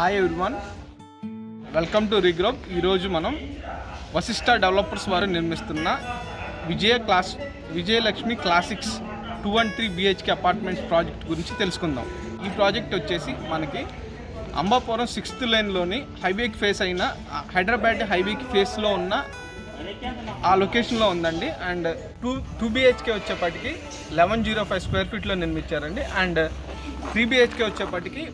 Hi everyone welcome to రిగ్రోప్ ఈరోజు మనం వశిష్ట డెవలపర్స్ వారు నిర్మిస్తున్న Vijaya class Vijayalakshmi classics two and three BHK apartments project గురించి తెలుసుకుందాం. ఈ ప్రాజెక్ట్ వచ్చేసి మనకి అంబాపురం సిక్స్త్ లైన్లోని హైవేకి ఫేస్ అయిన హైదరాబాద్ హైవేకి ఫేస్లో ఉన్న ఆ లొకేషన్లో ఉందండి. అండ్ టూ టూ బిహెచ్కే వచ్చేప్పటికి లెవెన్ జీరో ఫైవ్ స్క్వేర్ ఫీట్లో నిర్మించారండి. అండ్ త్రీ బిహెచ్కే వచ్చేప్పటికి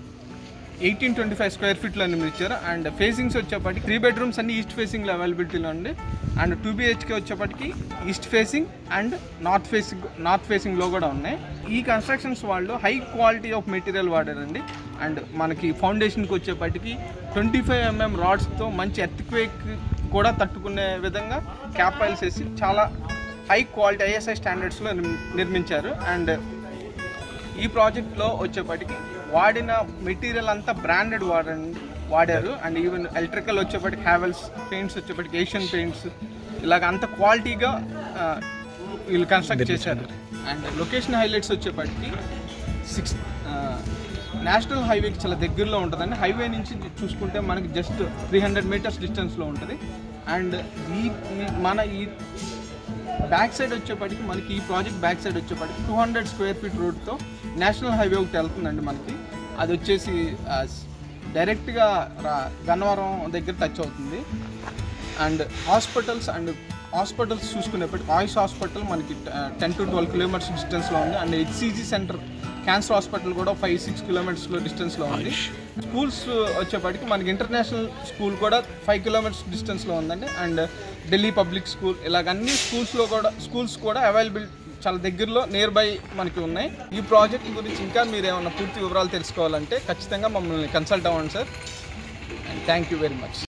ఎయిటీన్ ట్వంటీ ఫైవ్ స్క్వేర్ ఫీట్లో నిర్మించారు అండ్ ఫేసింగ్స్ వచ్చేప్పటికి త్రీ బెడ్రూమ్స్ అన్ని ఈస్ట్ ఫేసింగ్లో అవైలబిలిటీలో ఉంది. అండ్ టూ బిహెచ్కే వచ్చేప్పటికి east facing and north facing north ఫేసింగ్లో కూడా ఉన్నాయి. ఈ కన్స్ట్రక్షన్స్ వాళ్ళు హై క్వాలిటీ ఆఫ్ మెటీరియల్ వాడారండి. అండ్ మనకి ఫౌండేషన్కి వచ్చేప్పటికి ట్వంటీ ఫైవ్ ఎంఎం రాడ్స్తో మంచి ఎర్త్క్వేక్ కూడా తట్టుకునే విధంగా క్యాప్ ఆయిల్స్ వేసి చాలా హై క్వాలిటీ ఐఎస్ఐ స్టాండర్డ్స్లో నిర్మించారు. అండ్ ఈ ప్రాజెక్ట్లో వచ్చేప్పటికి వాడిన మెటీరియల్ అంతా బ్రాండెడ్ వాడండి వాడారు. అండ్ ఈవెన్ ఎలక్ట్రికల్ వచ్చేప్పటికి హ్యావెల్స్ పెయింట్స్ వచ్చేప్పటికి ఏషియన్ పెయింట్స్. ఇలాగ అంత క్వాలిటీగా వీళ్ళు కన్స్ట్రక్ట్ చేశారు. అండ్ లొకేషన్ హైలైట్స్ వచ్చేప్పటికి సిక్స్ నేషనల్ హైవేకి చాలా దగ్గరలో ఉంటుందండి. హైవే నుంచి చూసుకుంటే మనకి జస్ట్ త్రీ హండ్రెడ్ మీటర్స్ డిస్టెన్స్లో ఉంటుంది. అండ్ ఈ- మన ఈ బ్యాక్ సైడ్ వచ్చేప్పటికి మనకి ఈ ప్రాజెక్ట్ బ్యాక్ సైడ్ వచ్చేప్పటికి టూ హండ్రెడ్ స్క్వేర్ ఫీట్ రోడ్తో నేషనల్ హైవే ఒకటి వెళ్తుందండి మనకి. అది వచ్చేసి డైరెక్ట్గా రా గన్నవరం దగ్గర టచ్ అవుతుంది. అండ్ హాస్పిటల్స్ అండ్ హాస్పిటల్స్ చూసుకునేప్పటికి ఆయుష్ హాస్పిటల్ మనకి టెన్ టు ట్వెల్వ్ కిలోమీటర్స్ డిస్టెన్స్లో ఉంది. And HCG centre cancer hospital కూడా ఫైవ్ సిక్స్ కిలోమీటర్స్లో డిస్టెన్స్లో ఉంది. స్కూల్స్ వచ్చేప్పటికి మనకి ఇంటర్నేషనల్ స్కూల్ కూడా ఫైవ్ కిలోమీటర్స్ డిస్టెన్స్లో ఉందండి. అండ్ ఢిల్లీ పబ్లిక్ స్కూల్ ఇలాగ అన్ని స్కూల్స్లో కూడా స్కూల్స్ కూడా అవైలబుల్ చాలా దగ్గరలో నియర్ బై మనకి ఉన్నాయి. ఈ ప్రాజెక్ట్ గురించి ఇంకా మీరు ఏమైనా పూర్తి వివరాలు తెలుసుకోవాలంటే ఖచ్చితంగా మమ్మల్ని కన్సల్ట్ అవ్వండి sir and thank you very much